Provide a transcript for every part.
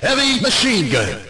Heavy Machine Gun.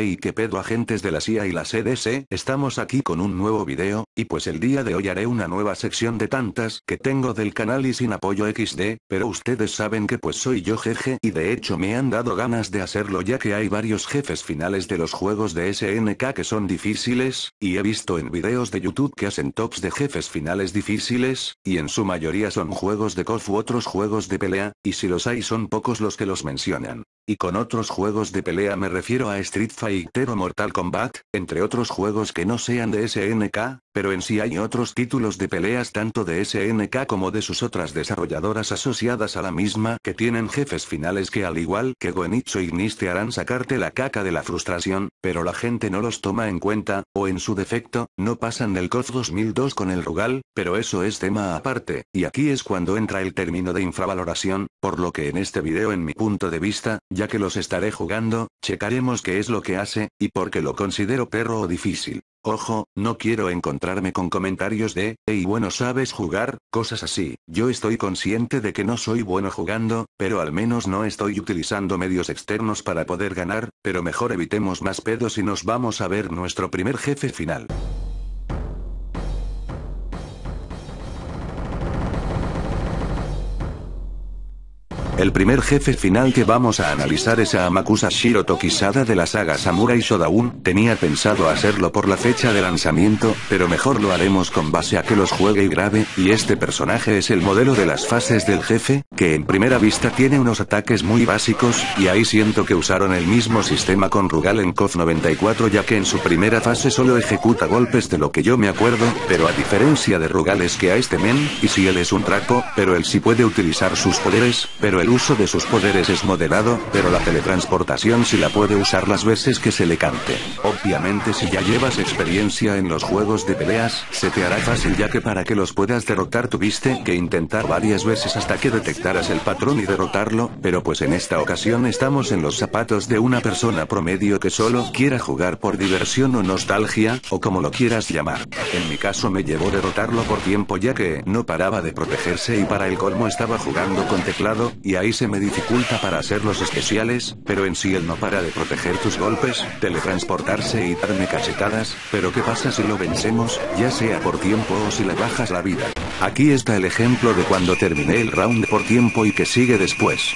Hey qué pedo agentes de la CIA y la CDC, estamos aquí con un nuevo video, y pues el día de hoy haré una nueva sección de tantas que tengo del canal y sin apoyo XD, pero ustedes saben que pues soy yo jeje y de hecho me han dado ganas de hacerlo ya que hay varios jefes finales de los juegos de SNK que son difíciles, y he visto en videos de YouTube que hacen tops de jefes finales difíciles, y en su mayoría son juegos de KOF u otros juegos de pelea, y si los hay son pocos los que los mencionan. Y con otros juegos de pelea me refiero a Street Fighter o Mortal Kombat, entre otros juegos que no sean de SNK, pero en sí hay otros títulos de peleas tanto de SNK como de sus otras desarrolladoras asociadas a la misma que tienen jefes finales que al igual que Goenichi y Nis te harán sacarte la caca de la frustración, pero la gente no los toma en cuenta, o en su defecto, no pasan del KOF 2002 con el Rugal, pero eso es tema aparte, y aquí es cuando entra el término de infravaloración, por lo que en este video en mi punto de vista, ya que los estaré jugando, checaremos qué es lo que hace, y por qué lo considero perro o difícil. Ojo, no quiero encontrarme con comentarios de, hey bueno sabes jugar, cosas así, yo estoy consciente de que no soy bueno jugando, pero al menos no estoy utilizando medios externos para poder ganar, pero mejor evitemos más pedos y nos vamos a ver nuestro primer jefe final. El primer jefe final que vamos a analizar es a Amakusa Shiro Tokisada de la saga Samurai Shodown, tenía pensado hacerlo por la fecha de lanzamiento, pero mejor lo haremos con base a que los juegue y grabe, y este personaje es el modelo de las fases del jefe, que en primera vista tiene unos ataques muy básicos, y ahí siento que usaron el mismo sistema con Rugal en KOF 94 ya que en su primera fase solo ejecuta golpes de lo que yo me acuerdo, pero a diferencia de Rugal es que a este men, y si él es un trapo, pero él sí puede utilizar sus poderes, pero el uso de sus poderes es moderado, pero la teletransportación sí la puede usar las veces que se le cante. Obviamente si ya llevas experiencia en los juegos de peleas, se te hará fácil ya que para que los puedas derrotar tuviste que intentar varias veces hasta que detectaras el patrón y derrotarlo, pero pues en esta ocasión estamos en los zapatos de una persona promedio que solo quiera jugar por diversión o nostalgia, o como lo quieras llamar. En mi caso me llevó derrotarlo por tiempo ya que no paraba de protegerse y para el colmo estaba jugando con teclado, y ahí se me dificulta para hacer los especiales, pero en sí él no para de proteger tus golpes, teletransportarse y darme cachetadas, pero ¿qué pasa si lo vencemos, ya sea por tiempo o si le bajas la vida? Aquí está el ejemplo de cuando terminé el round por tiempo y que sigue después.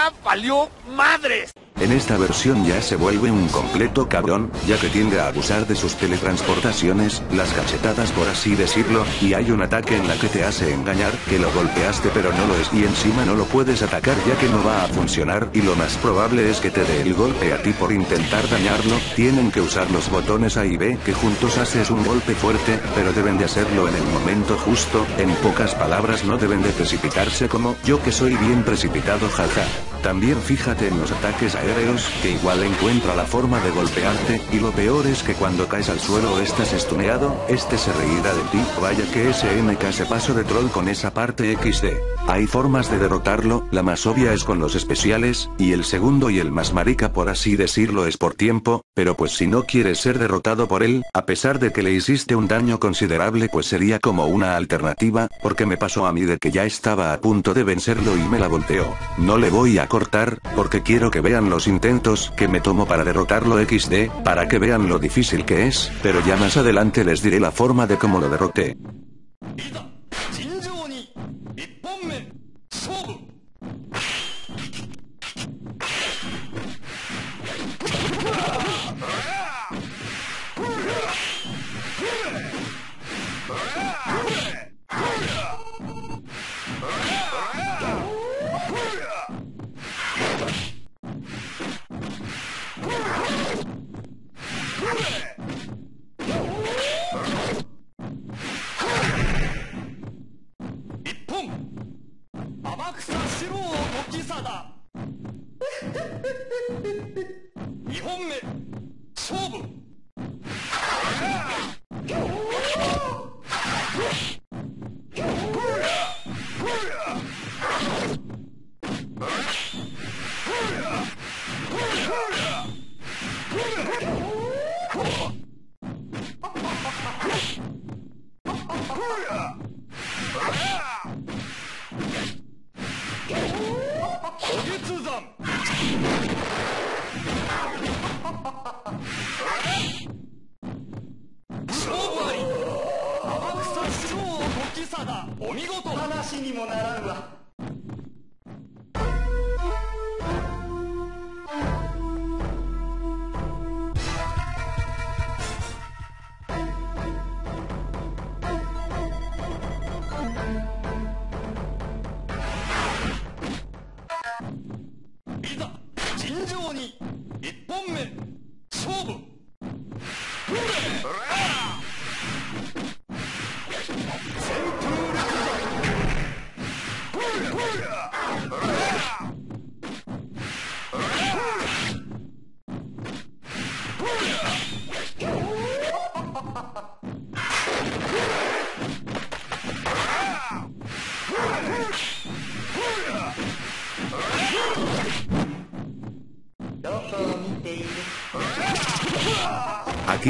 ¡Ya valió madres! En esta versión ya se vuelve un completo cabrón, ya que tiende a abusar de sus teletransportaciones, las cachetadas por así decirlo, y hay un ataque en la que te hace engañar, que lo golpeaste pero no lo es y encima no lo puedes atacar ya que no va a funcionar y lo más probable es que te dé el golpe a ti por intentar dañarlo, tienen que usar los botones A y B que juntos haces un golpe fuerte, pero deben de hacerlo en el momento justo, en pocas palabras no deben de precipitarse como yo que soy bien precipitado jaja. También fíjate en los ataques aéreos, que igual encuentra la forma de golpearte, y lo peor es que cuando caes al suelo o estás estuneado, este se reirá de ti, vaya que SNK se pasó de troll con esa parte XD. Hay formas de derrotarlo, la más obvia es con los especiales, y el segundo y el más marica por así decirlo es por tiempo, pero pues si no quieres ser derrotado por él, a pesar de que le hiciste un daño considerable pues sería como una alternativa, porque me pasó a mí de que ya estaba a punto de vencerlo y me la volteó. No le voy a cortar, porque quiero que vean los intentos que me tomo para derrotarlo XD, para que vean lo difícil que es, pero ya más adelante les diré la forma de cómo lo derroté.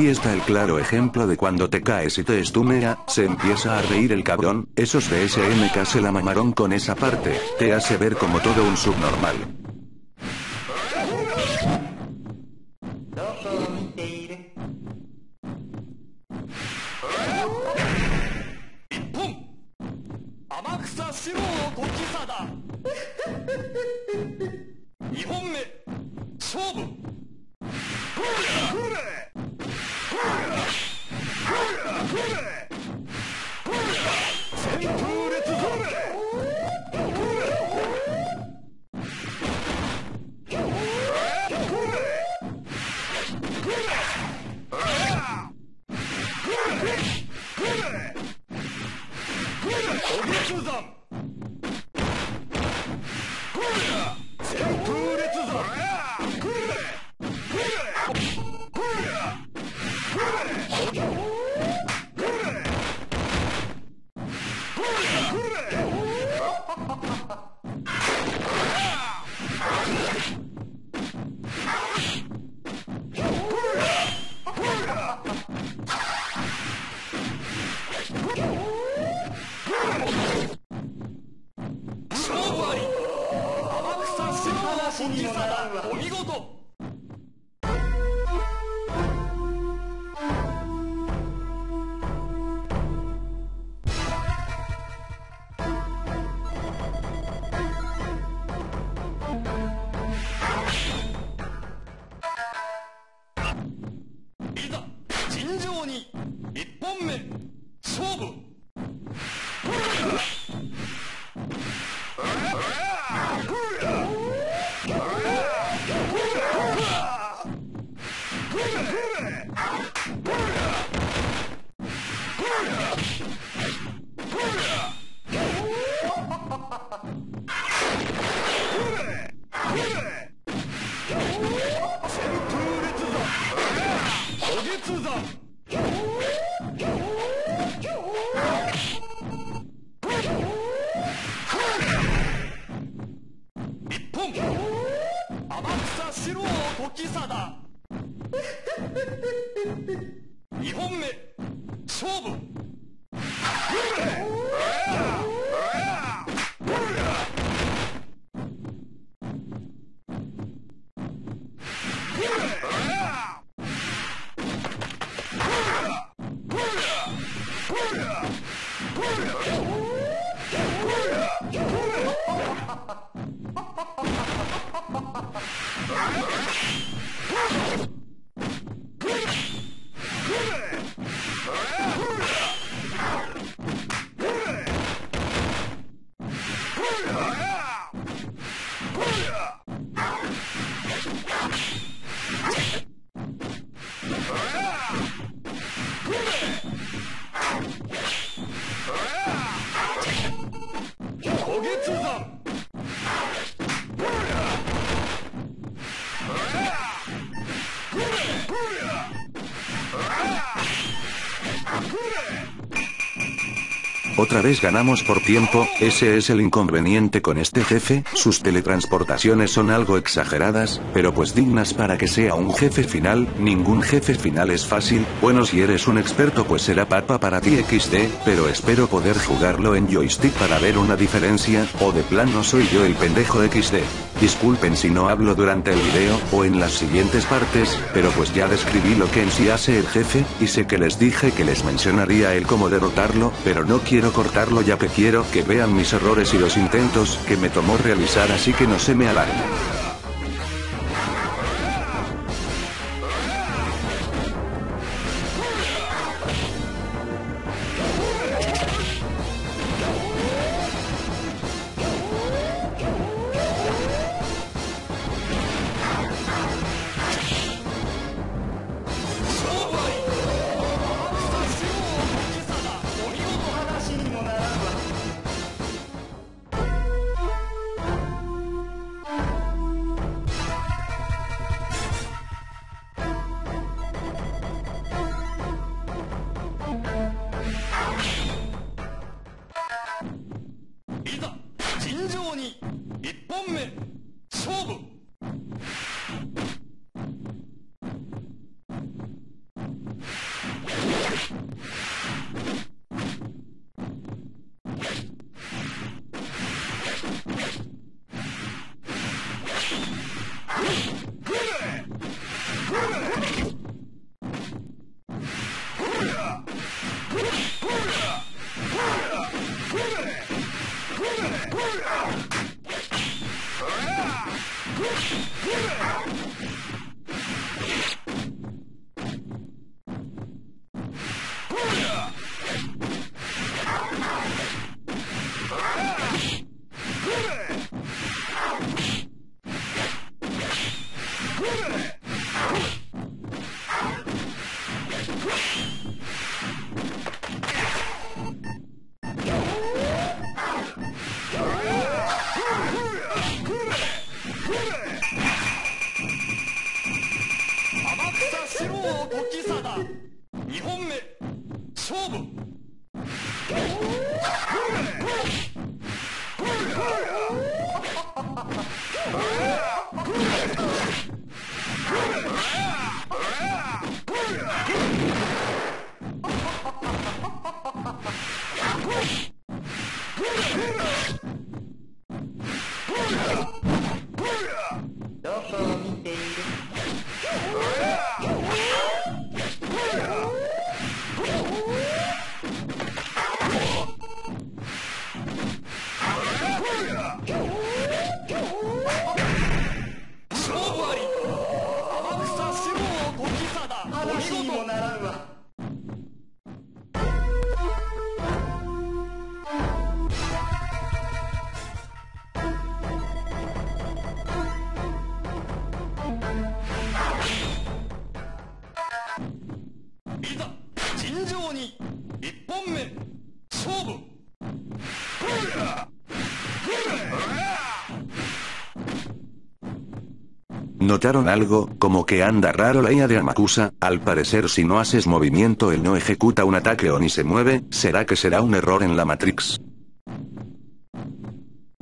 Aquí está el claro ejemplo de cuando te caes y te estumea, se empieza a reír el cabrón, esos de SMK se la mamaron con esa parte, te hace ver como todo un subnormal. money. Yeah. Vez ganamos por tiempo, ese es el inconveniente con este jefe, sus teletransportaciones son algo exageradas, pero pues dignas para que sea un jefe final, ningún jefe final es fácil, bueno si eres un experto pues será papa para ti XD, pero espero poder jugarlo en joystick para ver una diferencia, o de plan no soy yo el pendejo XD. Disculpen si no hablo durante el video, o en las siguientes partes, pero pues ya describí lo que en sí hace el jefe, y sé que les dije que les mencionaría el cómo derrotarlo, pero no quiero cortarlo ya que quiero que vean mis errores y los intentos que me tomó realizar así que no se me alarmen. ¿Notaron algo? Como que anda raro la IA de Amakusa, al parecer si no haces movimiento él no ejecuta un ataque o ni se mueve, ¿será que será un error en la Matrix?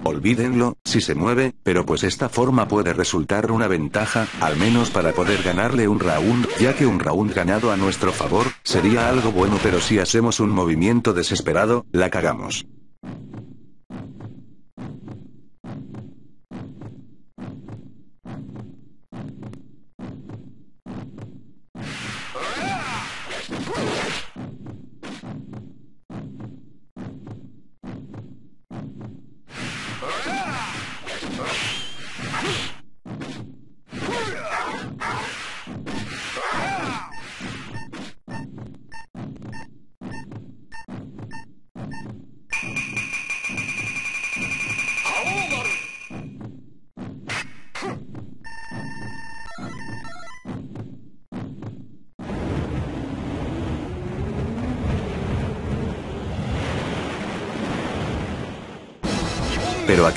Olvídenlo, si se mueve, pero pues esta forma puede resultar una ventaja, al menos para poder ganarle un round, ya que un round ganado a nuestro favor, sería algo bueno pero si hacemos un movimiento desesperado, la cagamos.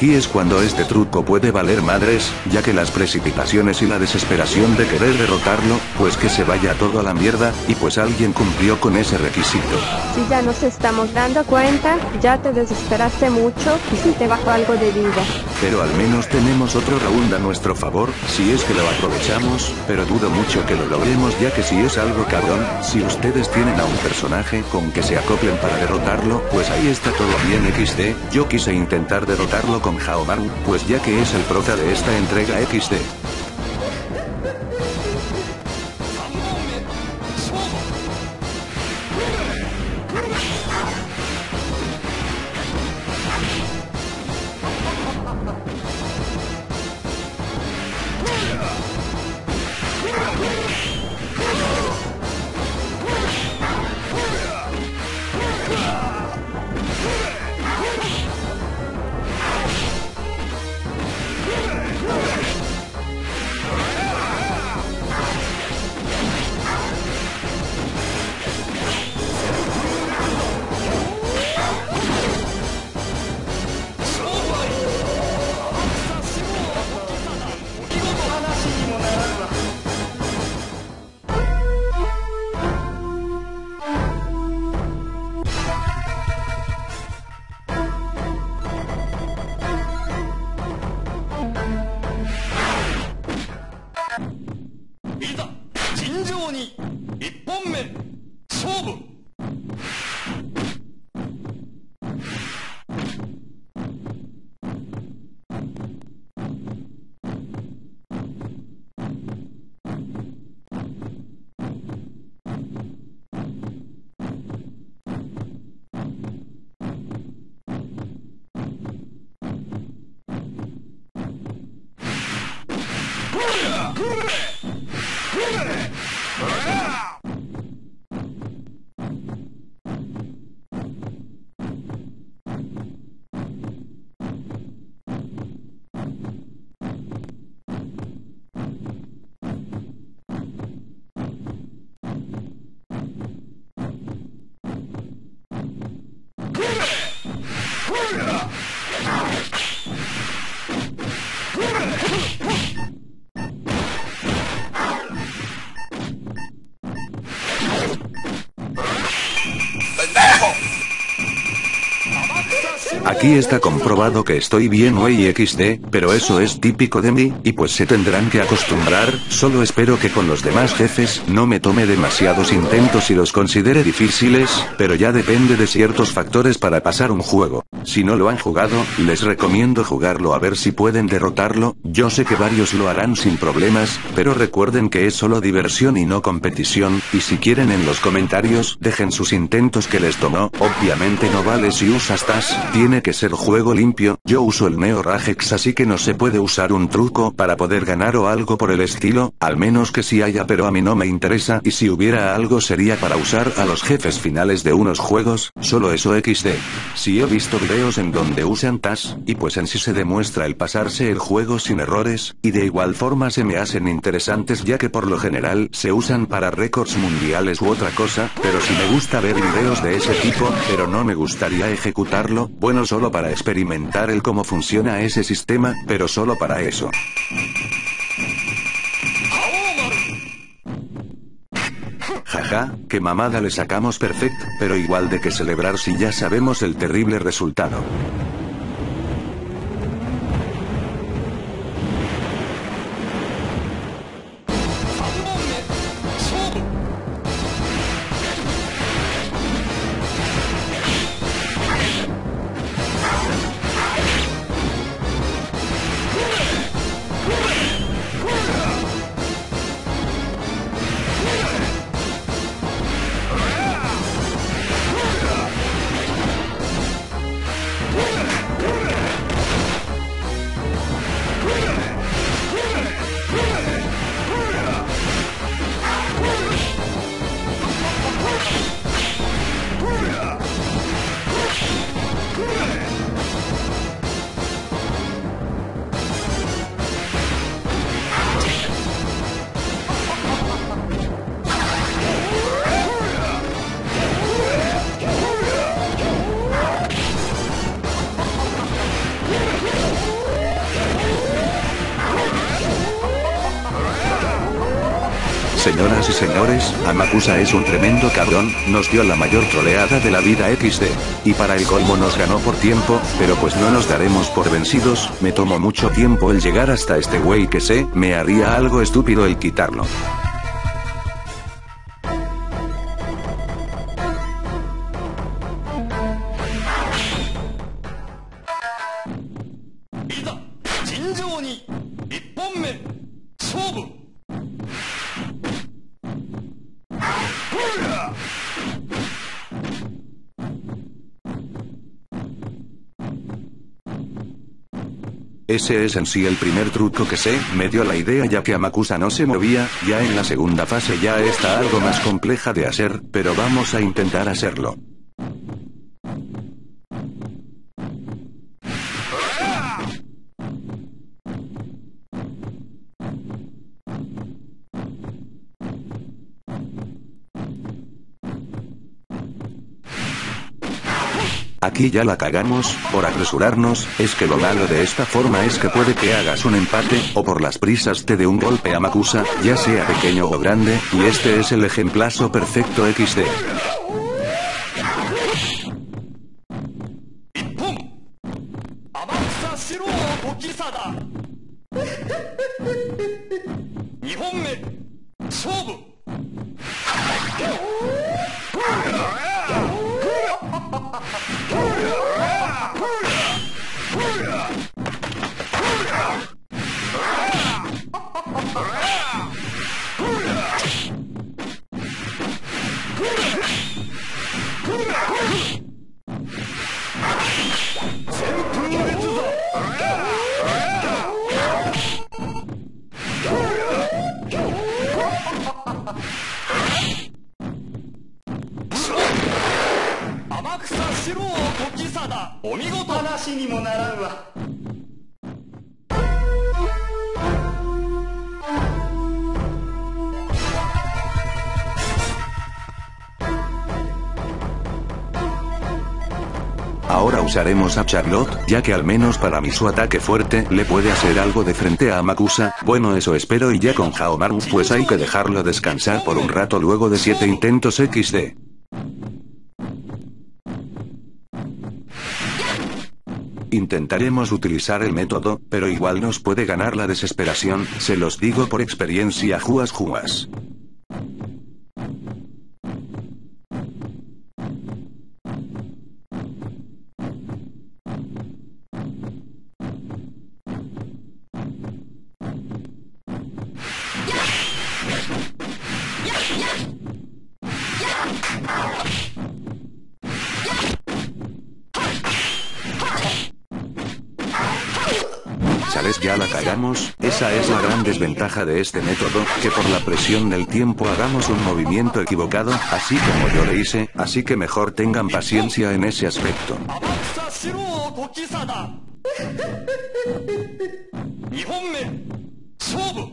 Aquí es cuando este truco puede valer madres, ya que las precipitaciones y la desesperación de querer derrotarlo, Pues que se vaya todo a la mierda, y pues alguien cumplió con ese requisito. Si ya nos estamos dando cuenta, ya te desesperaste mucho y si te bajó algo de vida. Pero al menos tenemos otro round a nuestro favor, si es que lo aprovechamos, pero dudo mucho que lo logremos ya que si es algo cabrón, si ustedes tienen a un personaje con que se acoplen para derrotarlo, pues ahí está todo bien XD, yo quise intentar derrotarlo con Haomaru, pues ya que es el prota de esta entrega XD. 뭐 하? Aquí está comprobado que estoy bien wey XD, pero eso es típico de mí, y pues se tendrán que acostumbrar, solo espero que con los demás jefes no me tome demasiados intentos y los considere difíciles, pero ya depende de ciertos factores para pasar un juego. Si no lo han jugado, les recomiendo jugarlo a ver si pueden derrotarlo, yo sé que varios lo harán sin problemas, pero recuerden que es solo diversión y no competición, y si quieren en los comentarios, dejen sus intentos que les tomó, obviamente no vale si usas TAS, tiene que ser juego limpio, yo uso el Neo Ragex así que no se puede usar un truco para poder ganar o algo por el estilo, al menos que si haya pero a mí no me interesa y si hubiera algo sería para usar a los jefes finales de unos juegos, solo eso XD. Si he visto videos en donde usan TAS, y pues en sí se demuestra el pasarse el juego sin errores, y de igual forma se me hacen interesantes ya que por lo general se usan para récords mundiales u otra cosa, pero si me gusta ver videos de ese tipo, pero no me gustaría ejecutarlo, bueno solo para experimentar el cómo funciona ese sistema, pero solo para eso. Jaja, que mamada le sacamos perfecto, pero igual de que celebrar si ya sabemos el terrible resultado. Señoras y señores, Amakusa es un tremendo cabrón, nos dio la mayor troleada de la vida XD. Y para el colmo nos ganó por tiempo, pero pues no nos daremos por vencidos, me tomó mucho tiempo el llegar hasta este güey que sé, me haría algo estúpido el quitarlo. Ese es en sí el primer truco que sé, me dio la idea ya que Amakusa no se movía, ya en la segunda fase ya está algo más compleja de hacer, pero vamos a intentar hacerlo. Aquí ya la cagamos, por apresurarnos, es que lo malo de esta forma es que puede que hagas un empate, o por las prisas te dé un golpe a Makusa, ya sea pequeño o grande, y este es el ejemplazo perfecto XD. 天草四郎時貞お見事。話にもなら usaremos a Charlotte, ya que al menos para mí su ataque fuerte le puede hacer algo de frente a Amakusa, bueno eso espero y ya con Haomaru pues hay que dejarlo descansar por un rato luego de 7 intentos XD. Intentaremos utilizar el método, pero igual nos puede ganar la desesperación, se los digo por experiencia juas juas. Ya la cagamos, esa es la gran desventaja de este método, que por la presión del tiempo hagamos un movimiento equivocado, así como yo le hice, así que mejor tengan paciencia en ese aspecto.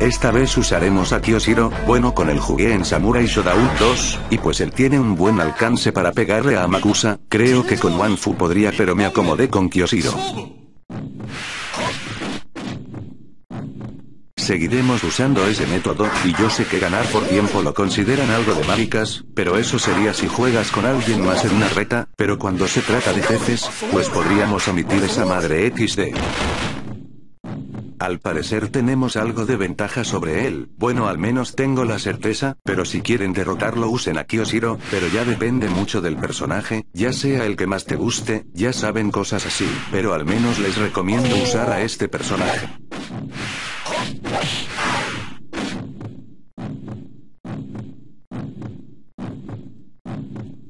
Esta vez usaremos a Kyoshiro, bueno con el jugué en Samurai Shodown 2, y pues él tiene un buen alcance para pegarle a Amakusa, creo que con Wanfu podría pero me acomodé con Kyoshiro. Seguiremos usando ese método, y yo sé que ganar por tiempo lo consideran algo de maricas, pero eso sería si juegas con alguien más en una reta, pero cuando se trata de jefes, pues podríamos omitir esa madre XD. Al parecer tenemos algo de ventaja sobre él, bueno al menos tengo la certeza, pero si quieren derrotarlo usen a Kyoshiro, pero ya depende mucho del personaje, ya sea el que más te guste, ya saben cosas así, pero al menos les recomiendo usar a este personaje.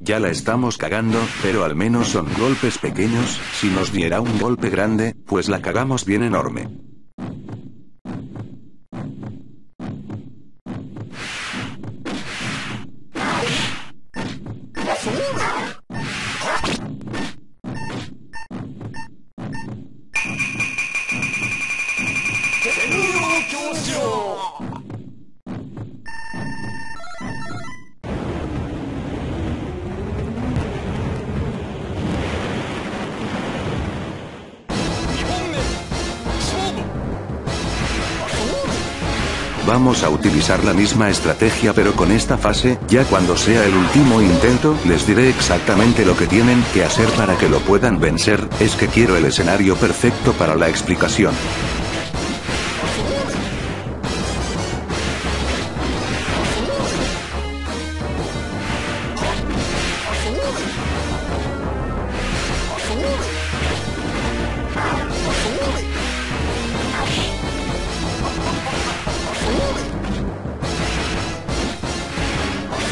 Ya la estamos cagando, pero al menos son golpes pequeños, si nos diera un golpe grande, pues la cagamos bien enorme. A utilizar la misma estrategia pero con esta fase, ya cuando sea el último intento, les diré exactamente lo que tienen que hacer para que lo puedan vencer, es que quiero el escenario perfecto para la explicación.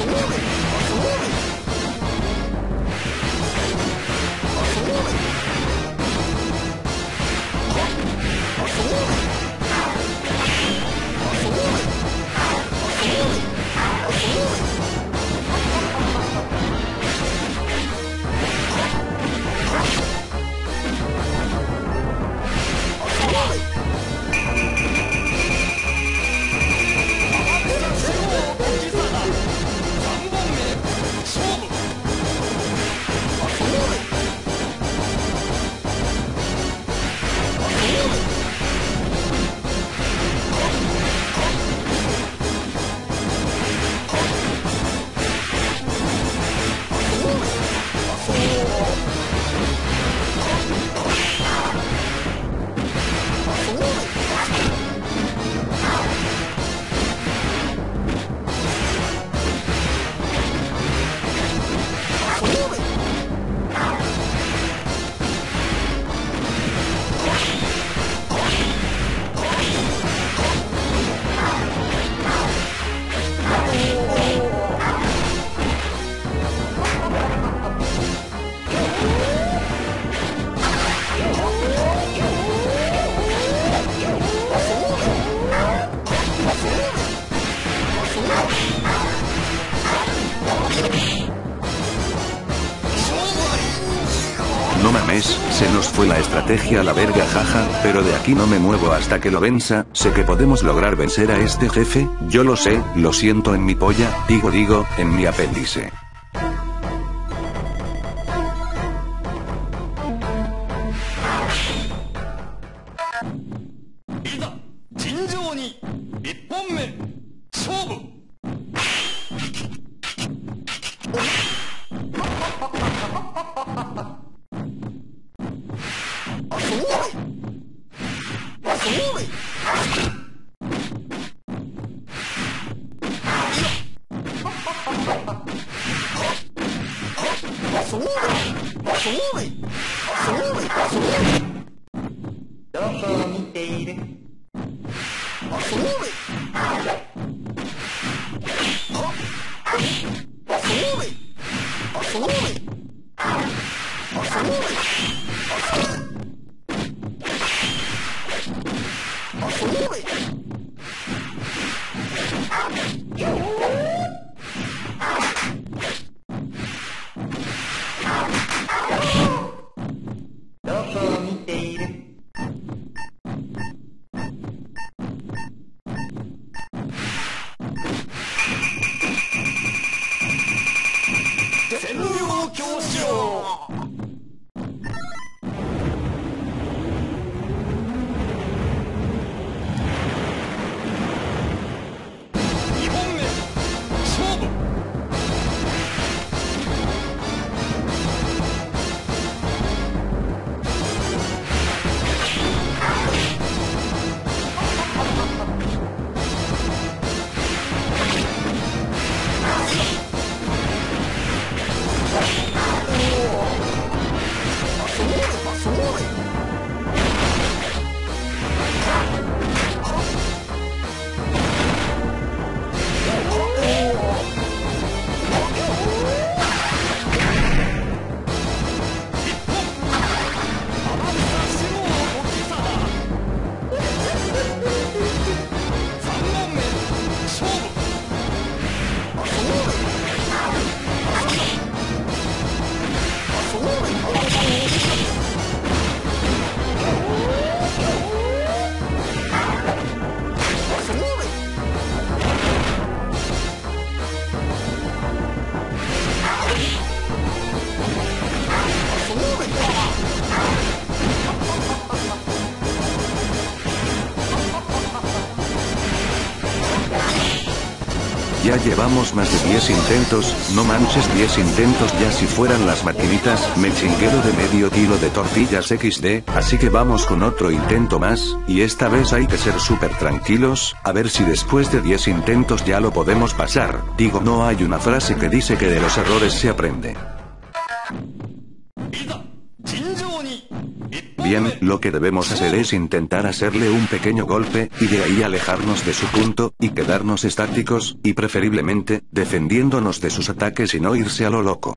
No estrategia a la verga jaja, pero de aquí no me muevo hasta que lo venza, sé que podemos lograr vencer a este jefe, yo lo sé, lo siento en mi polla, digo digo, en mi apéndice. そうめんそう llevamos más de 10 intentos, no manches 10 intentos ya si fueran las maquinitas, me chinguero de medio kilo de tortillas XD, así que vamos con otro intento más, y esta vez hay que ser súper tranquilos, a ver si después de 10 intentos ya lo podemos pasar, digo no hay una frase que dice que de los errores se aprende. Lo que debemos hacer es intentar hacerle un pequeño golpe, y de ahí alejarnos de su punto, y quedarnos estáticos, y preferiblemente, defendiéndonos de sus ataques y no irse a lo loco.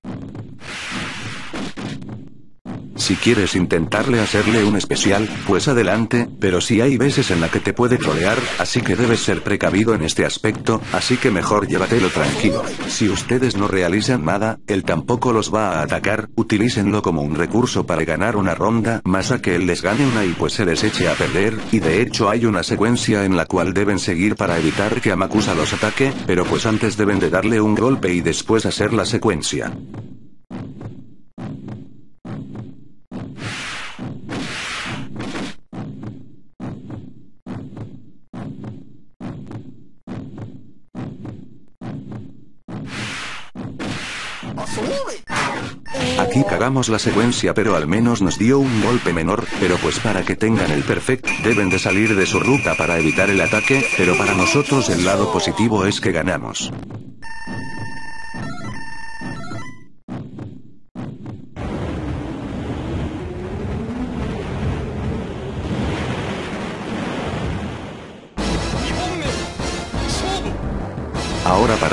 Si quieres intentarle hacerle un especial, pues adelante, pero si hay veces en la que te puede trolear, así que debes ser precavido en este aspecto, así que mejor llévatelo tranquilo. Si ustedes no realizan nada, él tampoco los va a atacar, utilícenlo como un recurso para ganar una ronda, más a que él les gane una y pues se les eche a perder, y de hecho hay una secuencia en la cual deben seguir para evitar que Amakusa los ataque, pero pues antes deben de darle un golpe y después hacer la secuencia. Aquí cagamos la secuencia pero al menos nos dio un golpe menor, pero pues para que tengan el perfect, deben de salir de su ruta para evitar el ataque, pero para nosotros el lado positivo es que ganamos.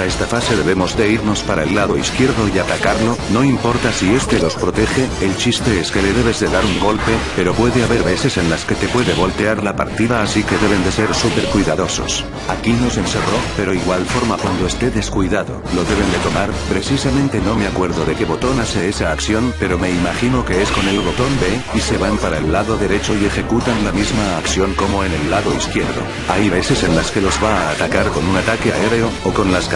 Esta fase debemos de irnos para el lado izquierdo y atacarlo, no importa si este los protege, el chiste es que le debes de dar un golpe, pero puede haber veces en las que te puede voltear la partida así que deben de ser súper cuidadosos. Aquí nos encerró, pero igual forma cuando esté descuidado, lo deben de tomar, precisamente no me acuerdo de qué botón hace esa acción, pero me imagino que es con el botón B, y se van para el lado derecho y ejecutan la misma acción como en el lado izquierdo. Hay veces en las que los va a atacar con un ataque aéreo, o con las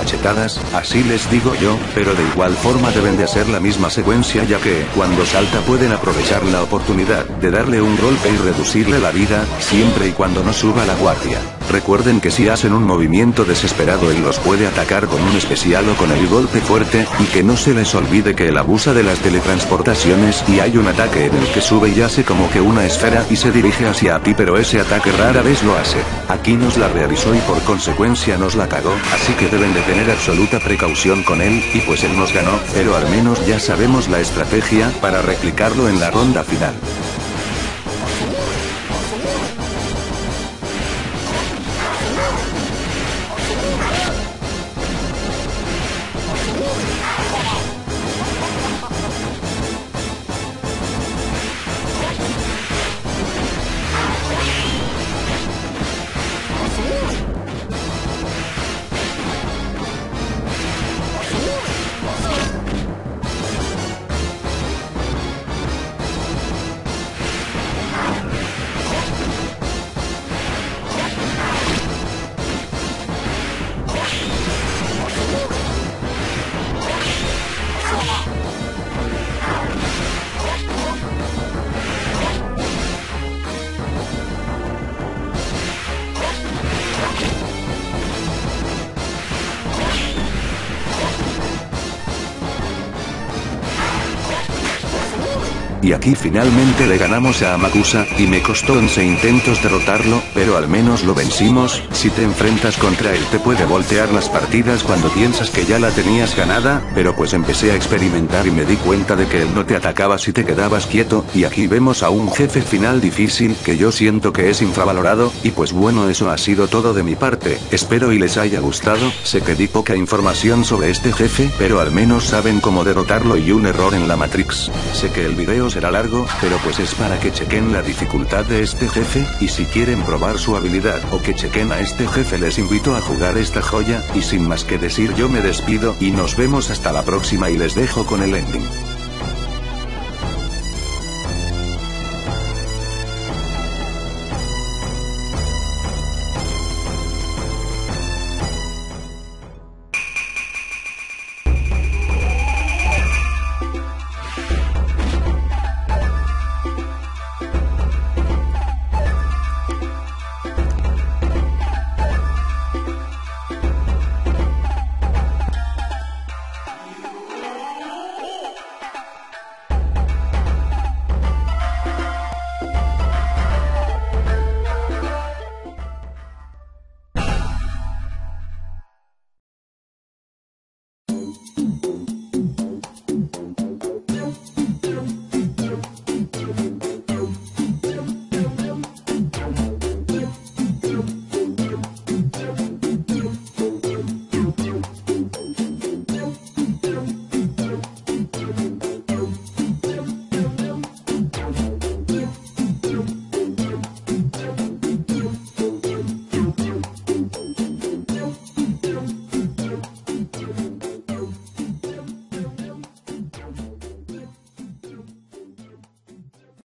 así les digo yo, pero de igual forma deben de hacer la misma secuencia ya que, cuando salta pueden aprovechar la oportunidad de darle un golpe y reducirle la vida, siempre y cuando no suba la guardia. Recuerden que si hacen un movimiento desesperado él los puede atacar con un especial o con el golpe fuerte, y que no se les olvide que él abusa de las teletransportaciones y hay un ataque en el que sube y hace como que una esfera y se dirige hacia ti pero ese ataque rara vez lo hace. Aquí nos la realizó y por consecuencia nos la cagó, así que deben de tener absoluta precaución con él, y pues él nos ganó, pero al menos ya sabemos la estrategia para replicarlo en la ronda final. Y aquí finalmente le ganamos a Amakusa, y me costó 11 intentos derrotarlo, pero al menos lo vencimos, si te enfrentas contra él te puede voltear las partidas cuando piensas que ya la tenías ganada, pero pues empecé a experimentar y me di cuenta de que él no te atacaba si te quedabas quieto, y aquí vemos a un jefe final difícil que yo siento que es infravalorado, y pues bueno eso ha sido todo de mi parte, espero y les haya gustado, sé que di poca información sobre este jefe, pero al menos saben cómo derrotarlo y un error en la Matrix. Sé que el video será largo, pero pues es para que chequen la dificultad de este jefe, y si quieren probar su habilidad o que chequen a este jefe les invito a jugar esta joya, y sin más que decir yo me despido y nos vemos hasta la próxima y les dejo con el ending.